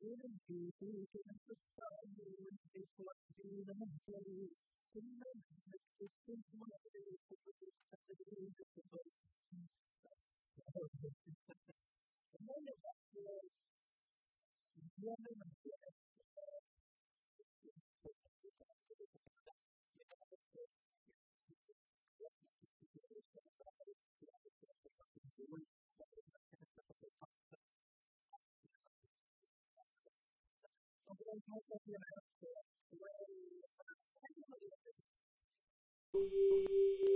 Even people who can understand the limited qualities and employees, in those existing qualities, the British and the Greens of the book. And then it was the woman of the Thank you.